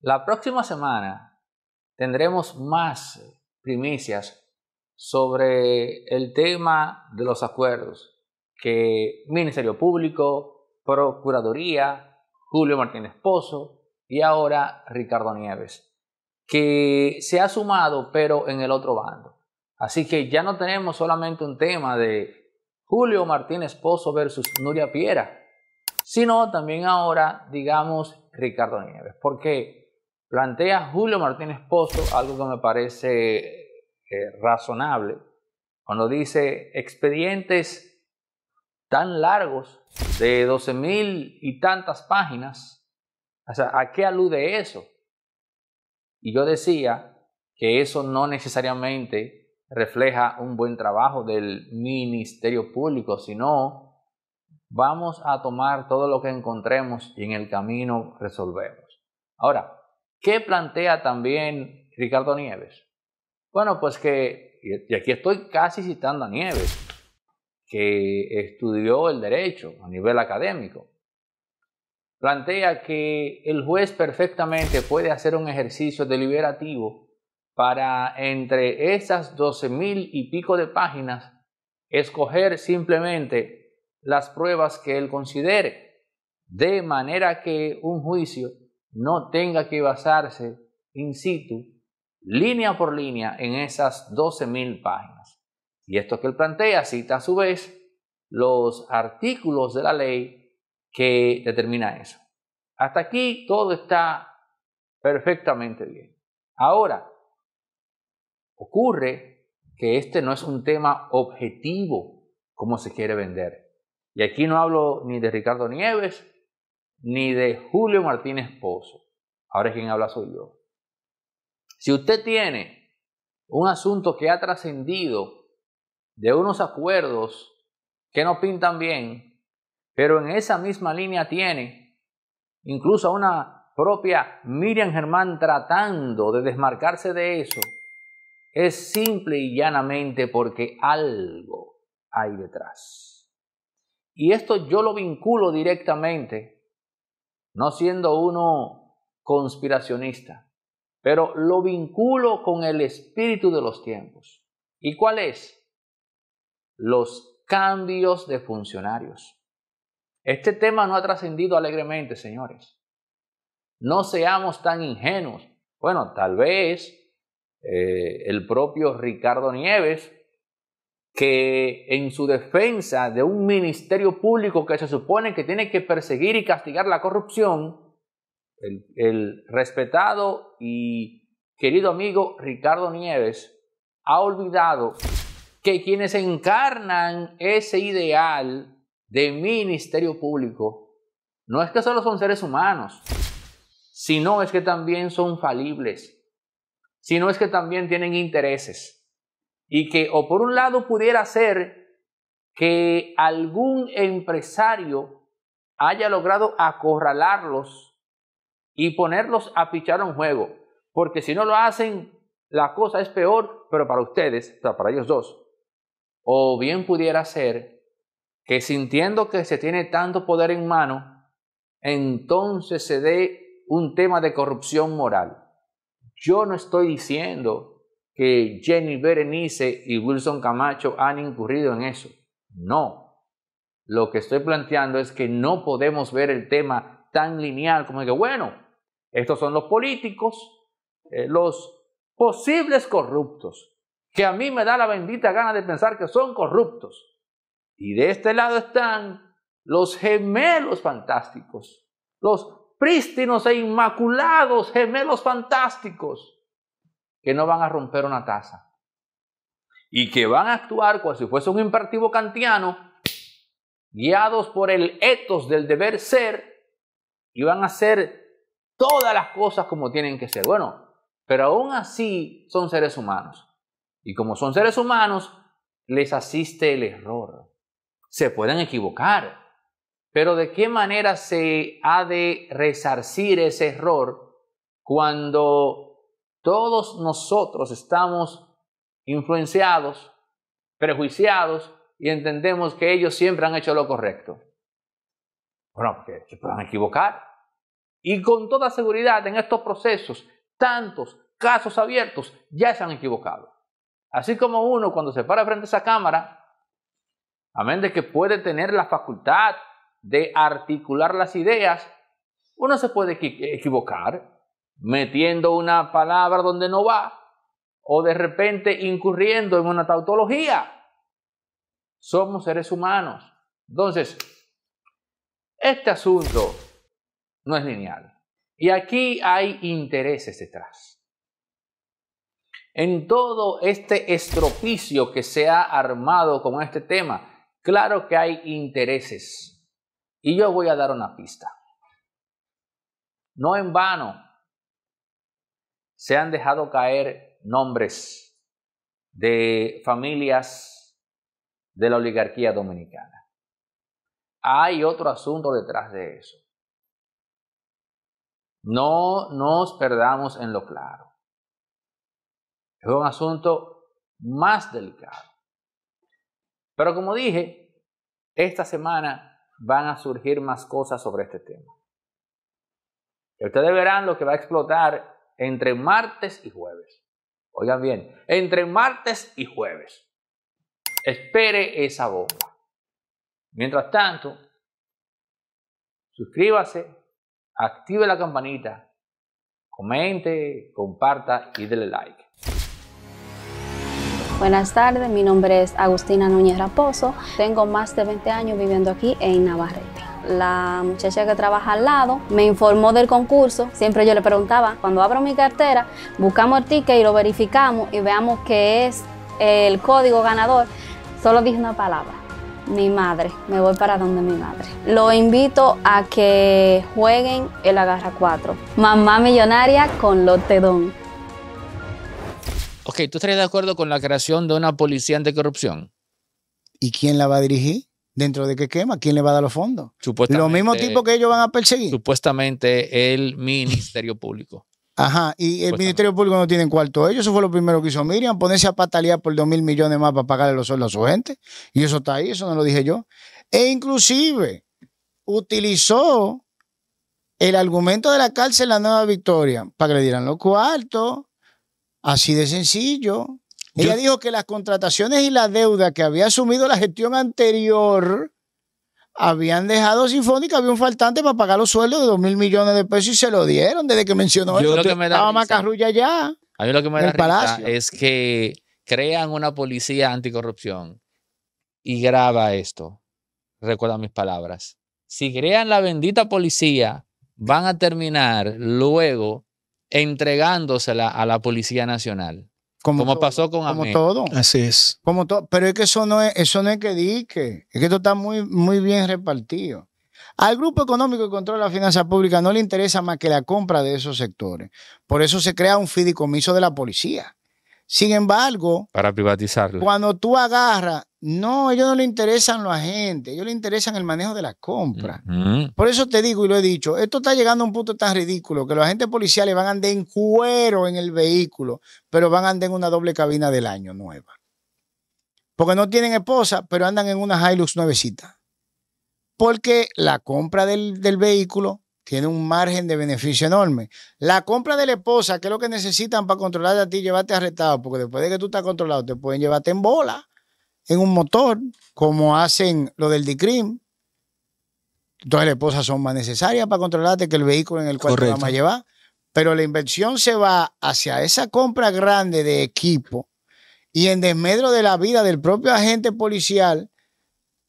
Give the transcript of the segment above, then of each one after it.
La próxima semana tendremos más primicias sobre el tema de los acuerdos que Ministerio Público, Procuraduría, Julio Martínez Pozo y ahora Ricardo Nieves, que se ha sumado pero en el otro bando. Así que ya no tenemos solamente un tema de Julio Martínez Pozo versus Nuria Piera, sino también ahora, digamos, Ricardo Nieves, porque plantea Julio Martínez Pozo algo que me parece eh, razonable, cuando dice expedientes tan largos de 12 mil y tantas páginas, o sea, ¿a qué alude eso? Y yo decía que eso no necesariamente refleja un buen trabajo del Ministerio Público, sino vamos a tomar todo lo que encontremos y en el camino resolvemos. Ahora, ¿qué plantea también Ricardo Nieves? Bueno, pues que, y aquí estoy casi citando a Nieves, que estudió el derecho a nivel académico. Plantea que el juez perfectamente puede hacer un ejercicio deliberativo para entre esas doce mil y pico de páginas escoger simplemente las pruebas que él considere, de manera que un juicio no tenga que basarse in situ, línea por línea, en esas doce mil páginas. Y esto que él plantea cita a su vez los artículos de la ley que determina eso. Hasta aquí todo está perfectamente bien. Ahora, Ocurre que este no es un tema objetivo como se quiere vender. Y aquí no hablo ni de Ricardo Nieves ni de Julio Martínez Pozo. Ahora es quien habla soy yo. Si usted tiene un asunto que ha trascendido de unos acuerdos que no pintan bien, pero en esa misma línea tiene incluso a una propia Miriam Germán tratando de desmarcarse de eso, es simple y llanamente porque algo hay detrás. Y esto yo lo vinculo directamente, no siendo uno conspiracionista, pero lo vinculo con el espíritu de los tiempos. ¿Y cuál es? Los cambios de funcionarios. Este tema no ha trascendido alegremente, señores. No seamos tan ingenuos. Bueno, tal vez eh, el propio Ricardo Nieves, que en su defensa de un ministerio público que se supone que tiene que perseguir y castigar la corrupción, el, respetado y querido amigo Ricardo Nieves ha olvidado que quienes encarnan ese ideal de ministerio público no es que solo son seres humanos, sino es que también son falibles sino es que también tienen intereses. Y que o por un lado pudiera ser que algún empresario haya logrado acorralarlos y ponerlos a pichar un juego, porque si no lo hacen, la cosa es peor, pero para ustedes, o sea, para ellos dos. O bien pudiera ser que sintiendo que se tiene tanto poder en mano, entonces se dé un tema de corrupción moral. Yo no estoy diciendo que Jenny Berenice y Wilson Camacho han incurrido en eso. No. Lo que estoy planteando es que no podemos ver el tema tan lineal como que, bueno, estos son los políticos, eh, los posibles corruptos, que a mí me da la bendita gana de pensar que son corruptos. Y de este lado están los gemelos fantásticos, los prístinos e inmaculados, gemelos fantásticos, que no van a romper una taza y que van a actuar como si fuese un imperativo kantiano, guiados por el etos del deber ser, y van a hacer todas las cosas como tienen que ser. Bueno, pero aún así son seres humanos. Y como son seres humanos, les asiste el error. Se pueden equivocar. Pero ¿de qué manera se ha de resarcir ese error cuando todos nosotros estamos influenciados, prejuiciados y entendemos que ellos siempre han hecho lo correcto? Bueno, porque se puedan equivocar. Y con toda seguridad en estos procesos, tantos casos abiertos ya se han equivocado. Así como uno cuando se para frente a esa cámara, amén de que puede tener la facultad de articular las ideas, uno se puede equivocar metiendo una palabra donde no va o de repente incurriendo en una tautología. Somos seres humanos. Entonces, este asunto no es lineal. Y aquí hay intereses detrás. En todo este estropicio que se ha armado con este tema, claro que hay intereses. Y yo voy a dar una pista. No en vano se han dejado caer nombres de familias de la oligarquía dominicana. Hay otro asunto detrás de eso. No nos perdamos en lo claro. Es un asunto más delicado. Pero como dije, esta semana van a surgir más cosas sobre este tema. ustedes verán lo que va a explotar entre martes y jueves. Oigan bien, entre martes y jueves. Espere esa bomba. Mientras tanto, suscríbase, active la campanita, comente, comparta y dele like. Buenas tardes, mi nombre es Agustina Núñez Raposo. Tengo más de 20 años viviendo aquí en Navarrete la muchacha que trabaja al lado me informó del concurso. Siempre yo le preguntaba, cuando abro mi cartera, buscamos el ticket y lo verificamos y veamos que es el código ganador. Solo dije una palabra, mi madre. Me voy para donde mi madre. Lo invito a que jueguen el Agarra 4. Mamá millonaria con Lotedón. Ok, ¿tú estarías de acuerdo con la creación de una policía anticorrupción? ¿Y quién la va a dirigir? Dentro de qué quema, ¿quién le va a dar los fondos? Los mismos tipos que ellos van a perseguir. Supuestamente el Ministerio Público. Ajá, y el Ministerio Público no tiene cuarto. Ellos, eso fue lo primero que hizo Miriam, ponerse a patalear por dos mil millones más para pagarle los sueldos a su gente. Y eso está ahí, eso no lo dije yo. E inclusive utilizó el argumento de la cárcel La Nueva Victoria para que le dieran los cuartos. Así de sencillo. Ella dijo que las contrataciones y la deuda que había asumido la gestión anterior habían dejado Sinfónica, había un faltante para pagar los sueldos de dos mil millones de pesos y se lo dieron desde que mencionó Yo Lo que me da Estaba Macarrulla ya. A mí lo que me da risa es que crean una policía anticorrupción y graba esto. Recuerda mis palabras. Si crean la bendita policía, van a terminar luego entregándosela a la Policía Nacional. Como, pasó con Como todo. Así es. Como todo. Pero es que eso no es, eso no es que dique. Es que esto está muy, muy bien repartido. Al Grupo Económico que controla la finanza pública no le interesa más que la compra de esos sectores. Por eso se crea un fideicomiso de la policía. Sin embargo, para privatizarlo. Cuando tú agarras, no, ellos no le interesan los agentes, ellos le interesan el manejo de la compra. Por eso te digo y lo he dicho, esto está llegando a un punto tan ridículo que los agentes policiales van a andar en cuero en el vehículo, pero van a andar en una doble cabina del año nueva. Porque no tienen esposa, pero andan en una Hilux nuevecita. Porque la compra del, del vehículo tiene un margen de beneficio enorme. La compra de la esposa, que es lo que necesitan para controlarte a ti y llevarte arrestado, porque después de que tú estás controlado, te pueden llevarte en bola, en un motor, como hacen lo del DICRIM. Entonces las esposas son más necesarias para controlarte que el vehículo en el cual te vamos a llevar. Pero la inversión se va hacia esa compra grande de equipo y en desmedro de la vida del propio agente policial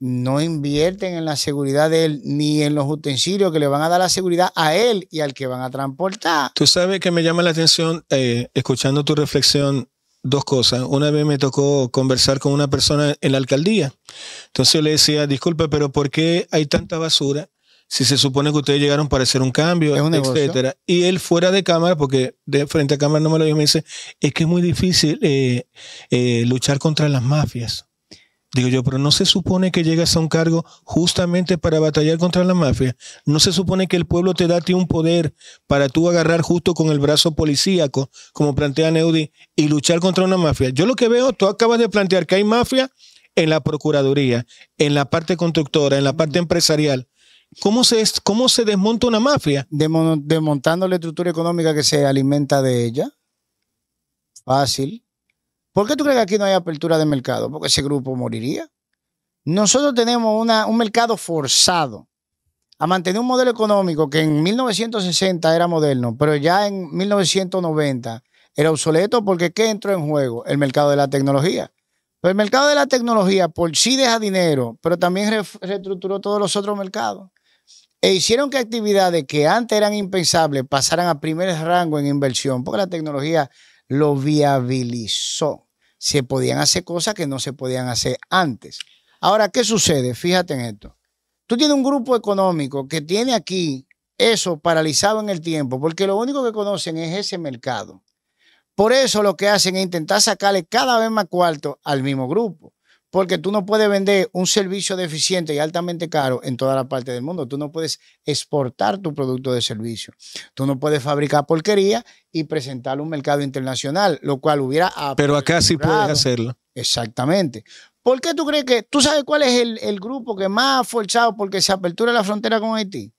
no invierten en la seguridad de él ni en los utensilios que le van a dar la seguridad a él y al que van a transportar. Tú sabes que me llama la atención, eh, escuchando tu reflexión, dos cosas. Una vez me tocó conversar con una persona en la alcaldía. Entonces yo le decía, disculpe, pero ¿por qué hay tanta basura? Si se supone que ustedes llegaron para hacer un cambio, etcétera. Y él fuera de cámara, porque de frente a cámara no me lo dijo, me dice, es que es muy difícil eh, eh, luchar contra las mafias. Digo yo, pero no se supone que llegas a un cargo justamente para batallar contra la mafia. No se supone que el pueblo te da a ti un poder para tú agarrar justo con el brazo policíaco, como plantea Neudi, y luchar contra una mafia. Yo lo que veo, tú acabas de plantear que hay mafia en la Procuraduría, en la parte constructora, en la parte empresarial. ¿Cómo se, cómo se desmonta una mafia? desmontando la estructura económica que se alimenta de ella. Fácil. ¿Por qué tú crees que aquí no hay apertura de mercado? Porque ese grupo moriría. Nosotros tenemos un mercado forzado a mantener un modelo económico que en 1960 era moderno, pero ya en 1990 era obsoleto porque ¿qué entró en juego? El mercado de la tecnología. Pero el mercado de la tecnología por sí deja dinero, pero también reestructuró todos los otros mercados. E hicieron que actividades que antes eran impensables pasaran a primer rango en inversión, porque la tecnología lo viabilizó. Se podían hacer cosas que no se podían hacer antes. Ahora, ¿qué sucede? Fíjate en esto. Tú tienes un grupo económico que tiene aquí eso paralizado en el tiempo, porque lo único que conocen es ese mercado. Por eso lo que hacen es intentar sacarle cada vez más cuarto al mismo grupo. Porque tú no puedes vender un servicio deficiente y altamente caro en toda la parte del mundo. Tú no puedes exportar tu producto de servicio. Tú no puedes fabricar porquería y presentarlo a un mercado internacional, lo cual hubiera... Pero acá sí puedes hacerlo. Exactamente. ¿Por qué tú crees que, tú sabes cuál es el, grupo que más ha forzado porque se apertura la frontera con Haití?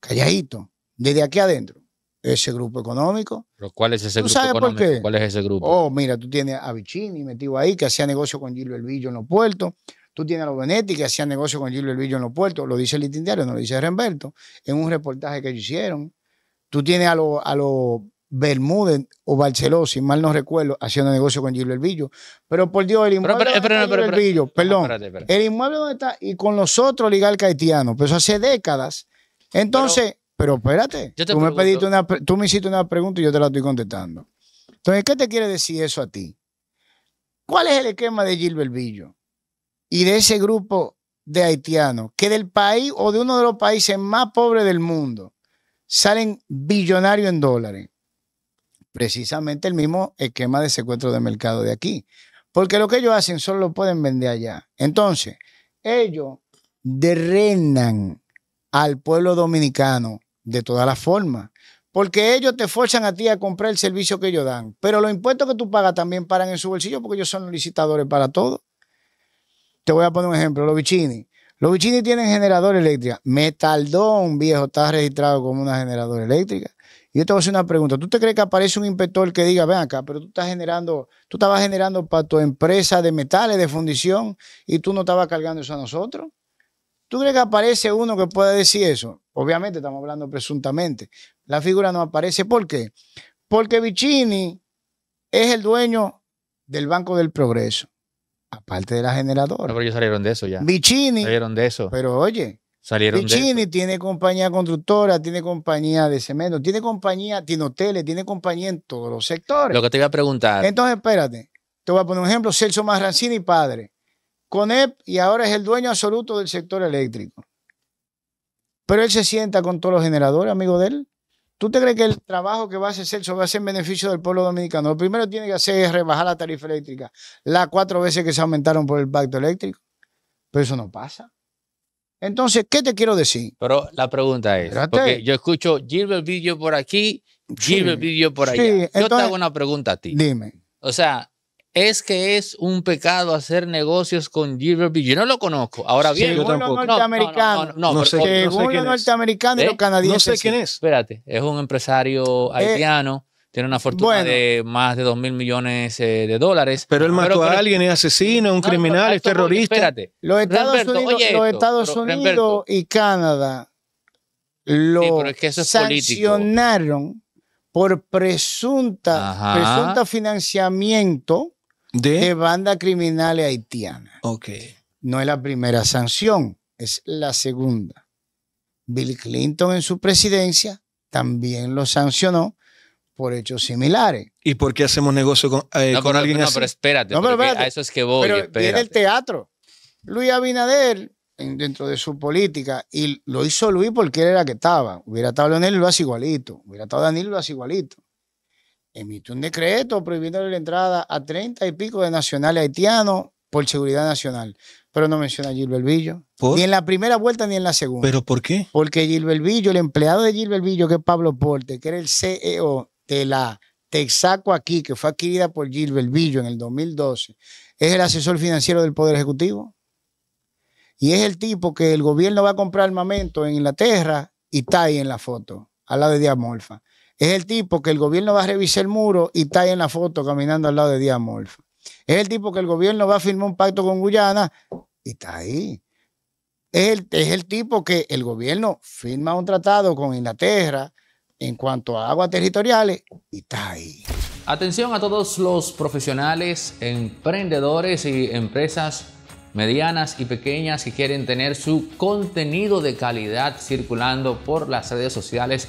Calladito, desde aquí adentro. Ese grupo económico. ¿Pero cuál es ese grupo sabes económico? Por qué? ¿Cuál es ese grupo? Oh, mira, tú tienes a Vicini metido ahí, que hacía negocio con Gilbert Elvillo en los puertos. Tú tienes a los Benetti, que hacían negocio con Gilbert Elvillo en los puertos. Lo dice el itinerario, no lo dice Remberto, en un reportaje que ellos hicieron. Tú tienes a los a Bermúdez o Barceló, si mal no recuerdo, haciendo negocio con Gilbert Villo. Pero por Dios, el inmueble pero, perdón, el inmueble donde está y con los otros ligar caetiano, pero eso hace décadas. Entonces, pero, espérate, tú, me pediste una, tú me hiciste una pregunta y yo te la estoy contestando. Entonces, ¿qué te quiere decir eso a ti? ¿Cuál es el esquema de Gilbert Villo y de ese grupo de haitianos que del país o de uno de los países más pobres del mundo salen billonarios en dólares? precisamente el mismo esquema de secuestro de mercado de aquí. Porque lo que ellos hacen solo lo pueden vender allá. Entonces, ellos derrenan al pueblo dominicano de todas las formas. Porque ellos te forzan a ti a comprar el servicio que ellos dan. Pero los impuestos que tú pagas también paran en su bolsillo porque ellos son licitadores para todo. Te voy a poner un ejemplo, los bichini. Los bichini tienen generador eléctrica. Metaldón, viejo, está registrado como una generadora eléctrica. Y yo te voy a hacer una pregunta. ¿Tú te crees que aparece un inspector que diga, ven acá, pero tú estás generando, tú estabas generando para tu empresa de metales, de fundición, y tú no estabas cargando eso a nosotros? ¿Tú crees que aparece uno que pueda decir eso? Obviamente estamos hablando presuntamente. La figura no aparece. ¿Por qué? Porque Vicini es el dueño del Banco del Progreso, aparte de la generadora. No, pero ellos salieron de eso ya. Vicini. Salieron de eso. Pero oye, Salieron Vicini tiene compañía constructora, tiene compañía de cemento, tiene compañía, tiene hoteles, tiene compañía en todos los sectores. Lo que te iba a preguntar. Entonces, espérate, te voy a poner un ejemplo. Celso Marrancini, padre. CONEP y ahora es el dueño absoluto del sector eléctrico. Pero él se sienta con todos los generadores, amigo de él. ¿Tú te crees que el trabajo que va a hacer Celso va a ser en beneficio del pueblo dominicano? Lo primero que tiene que hacer es rebajar la tarifa eléctrica, las cuatro veces que se aumentaron por el pacto eléctrico. Pero eso no pasa. Entonces, ¿qué te quiero decir? Pero la pregunta es, porque yo escucho Gilbert Video por aquí, Gilbert Video por allá. yo te hago una pregunta a ti. Dime. O sea, ¿es que es un pecado hacer negocios con Gilbert? Yo no lo conozco. Ahora bien, según los norteamericanos, no, no, sé, según los norteamericanos y los canadienses. No sé quién es. Espérate, es un empresario eh, haitiano tiene una fortuna de más de 2 mil millones eh, de dólares. Pero él mató a alguien, es asesino, un criminal, es terrorista. Espérate. Los Estados Unidos, y Canadá lo sancionaron por presunta, presunta financiamiento ¿De? banda criminal haitiana. Ok. No es la primera sanción, es la segunda. Bill Clinton en su presidencia también lo sancionó por hechos similares. ¿Y por qué hacemos negocio con, eh, con alguien no, así? pero espérate, no, pero a eso es que voy. Pero viene el teatro. Luis Abinader, dentro de su política, y lo hizo Luis porque él era que estaba. Hubiera estado Leonel y lo hace igualito. Hubiera estado Daniel y lo hace igualito. Emite un decreto prohibiendo la entrada a treinta y pico de nacionales haitianos por seguridad nacional. Pero no menciona a Gilbert Villo. Ni en la primera vuelta ni en la segunda. ¿Pero por qué? Porque Gilbert Villo, el empleado de Gilbert Villo, que es Pablo Porte, que era el CEO de la Texaco aquí, que fue adquirida por Gilbert Villo en el 2012, es el asesor financiero del Poder Ejecutivo. Y es el tipo que el gobierno va a comprar armamento en Inglaterra y está ahí en la foto, al lado de Diamorfa. Es el tipo que el gobierno va a revisar el muro y está ahí en la foto caminando al lado de Diamorfa. Es el tipo que el gobierno va a firmar un pacto con Guyana y está ahí. Es el, es el tipo que el gobierno firma un tratado con Inglaterra en cuanto a aguas territoriales y está ahí. Atención a todos los profesionales, emprendedores y empresas medianas y pequeñas que quieren tener su contenido de calidad circulando por las redes sociales,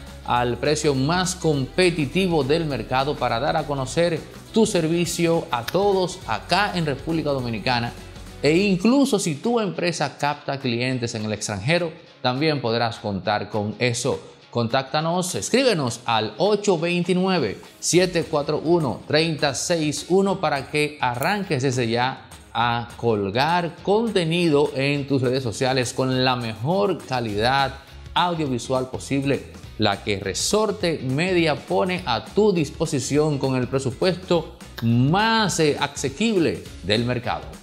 al precio más competitivo del mercado para dar a conocer tu servicio a todos acá en República Dominicana. E incluso si tu empresa capta clientes en el extranjero, también podrás contar con eso. Contáctanos, escríbenos al 829-741-3061 para que arranques desde ya a colgar contenido en tus redes sociales con la mejor calidad audiovisual posible, la que Resorte Media pone a tu disposición con el presupuesto más eh, asequible del mercado.